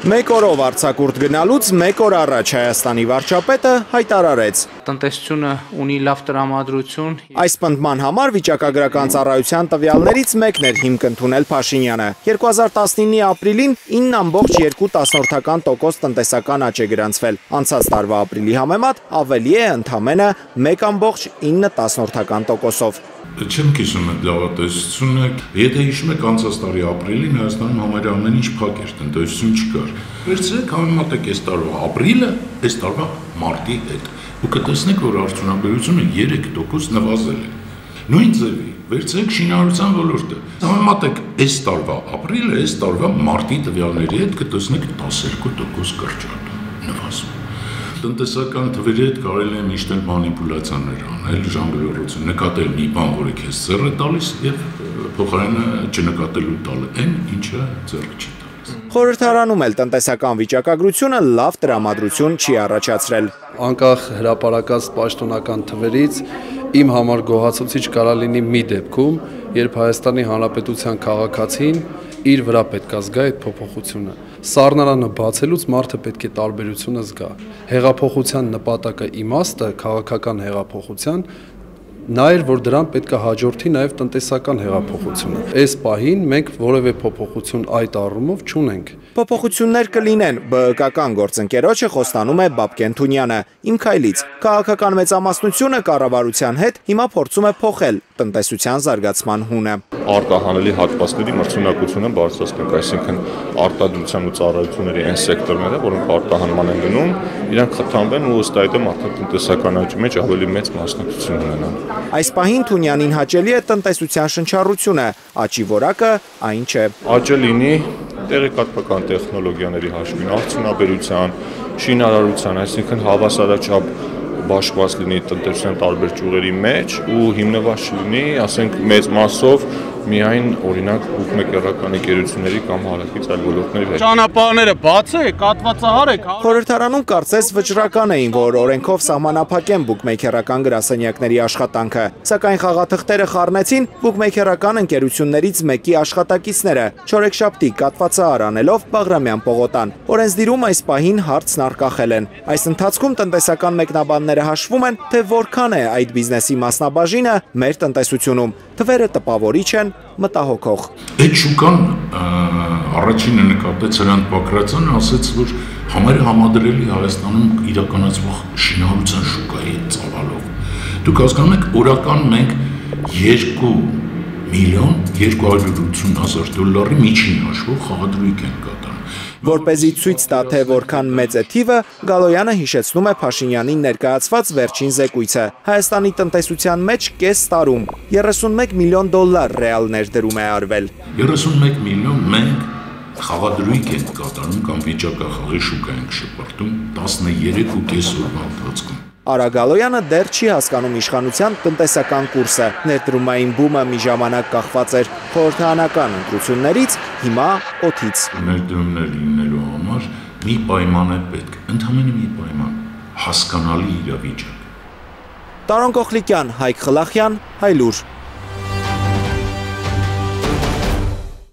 Մեկ օրով արձակուրդ գնալուց մեկ օր առաջ Հայաստանի վարչապետը հայտարարեց. Տնտեսությունը ունի լավ տրամադրություն։ Այս պնդման համար վիճակագրական ծառայության տվյալներից մեկն էր հիմք ընդունել Փաշինյանը։ 2019-ի ապրիլին 9.2%-ական տնտեսական աճ է գրանցվել։ Անցած տարվա ապրիլի համեմատ ավելի է ընդամենը 1.9%-ով։ Չեմ կիսում այդ լավատեսությունը։ Եթե հիշում եք անցած տարի ապրիլին Հայաստանում համարյա ամեն ինչ փակ էր, տնտեսություն չկար։ Վերցրեք համեմատեք այս տարվա ապրիլը այս տարվա մարտի հետ։ Ու կտեսնեք, որ արդյունաբերությունը 3% նվազել է։ Նույն ձևի վերցրեք շինարարության ոլորտը։ Համեմատեք այս տարվա ապրիլը այս տարվա մարտի տվյալների հետ կտեսնեք 12% կրճատ նվազում տնտեսական թվերի հետ կարելի է միշտ մանիպուլյացիաներ անել, ժանգլերություն, նկատել մի բան, որը քեզ ծեր է տալիս եւ փոխարենը չնկատելու տալ այն, ինչը ծեր չի Խորհրդարանում էլ տնտեսական վիճակագրությունը լավ տրամադրություն չի առաջացրել։ Անկախ հրաապարակած պաշտոնական թվերից իմ համար գոհացուցիչ կարա լինի մի դեպքում, երբ Հայաստանի Հանրապետության քաղաքացին իր վրա պետք է զգա այդ փոփոխությունը սառնարանը բացելուց մարդը պետք է տարբերությունը զգա։ Հեղափոխության նպատակը իմաստը քաղաքական հեղափոխության նա էր, որ դրան պետք է հաջորդի նաև տնտեսական հեղափոխությունը։ Այս պահին մենք որևէ փոփոխություն այդ առումով չունենք։ Փոփոխություններ կլինեն, ԲՀԿ-ական գործընկերոջը խոստանում է Բաբկեն Թունյանը։ Իմ քայլից քաղաքական մեծամասնությունը կառավարության հետ հիմա փորձում է փոխել տնտեսության զարգացման հունը։ Արտահանելի հատվածների մրցունակությունը բարձրացնենք, այսինքն արտադրության ու ծառայությունների այն սեկտորները, որոնք արտահանման են գնում, իրանք խթանվեն ու ըստ այդմ արդեն տնտեսական աճի մեջ ավելի մեծ մասնակցություն ունենան։ Այս պահին Թունյանին հաճելի է տնտեսության շնչառությունը, աճի որակը այն չէ։ Աճը լինի տեղեկատվական տեխնոլոգիաների հաշվին, արդյունաբերության, շինարարության, այսինքն հավասարաչափ բաշխված լինի տնտեսության տարբեր ճյուղերի մեջ ու հիմնված չլինի, ասենք, մեծ մասով միայն օրինակ բուկմեկերական ընկերությունների կամ հարակից այլ ոլորտների հետ։ Ճանապարհները բաց է, կատվածահար է։ Խորհրդարանում կարծես վճռական էին, որ օրենքով սահմանափակեն բուկմեկերական գրասենյակների աշխատանքը, սակայն խաղաթղթերը խառնեցին բուկմեկերական ընկերություններից մեկի աշխատակիցները, չորեքշաբթի կատվածահար անելով Բաղրամյան պողոտան։ Օրենսդիրում այս պահին հարցն արկախել են։ Այս ընթացքում տնտեսական մեկնաբանները հաշվում են, թե որքան է այդ բիզնեսի մասնաբաժինը մեր տնտեսությունում։ Թվերը տպավորիչ են, մտահոգող։ Այդ շուկան առաջինը նկատեց Հրանտ Բակրացյանը, ասաց, որ համարը համադրելի Հայաստանում իրականացվող շինարարության շուկայի ծավալով։ Դուք հասկանում եք, օրական մենք 2 միլիոն 280 հազար դոլարի միջին հաշվով խաղադրույք են կատարում։ Որ เป զի ցույց տա, թե որքան մեծ է թիվը, Գալոյանը հիշեցնում է Փաշինյանին ներկայացված վերջին զեկույցը։ Հայաստանի տնտեսության մեջ կես տարում 31 միլիոն դոլար ռեալ ներդրում է արվել։ 31 միլիոն մենք խաղադրույք ենք կատարում կամ վիճակախաղի շուկա ենք շպրտում 13.5 օրվա ընթացքում։ Արա Գալոյանը դեռ չի հասկանում իշխանության տնտեսական կուրսը։ Ներդրումային բումը մի ժամանակ կախված էր խորհրդանական ընտրություններից, հիմա օթից։ Ներդրումներ լինելու համար մի պայման է պետք, ընդհանրապես մի պայման՝ հասկանալի իրավիճակ։ Տարոն Կոխլիկյան, Հայկ Խլախյան, Հայլուր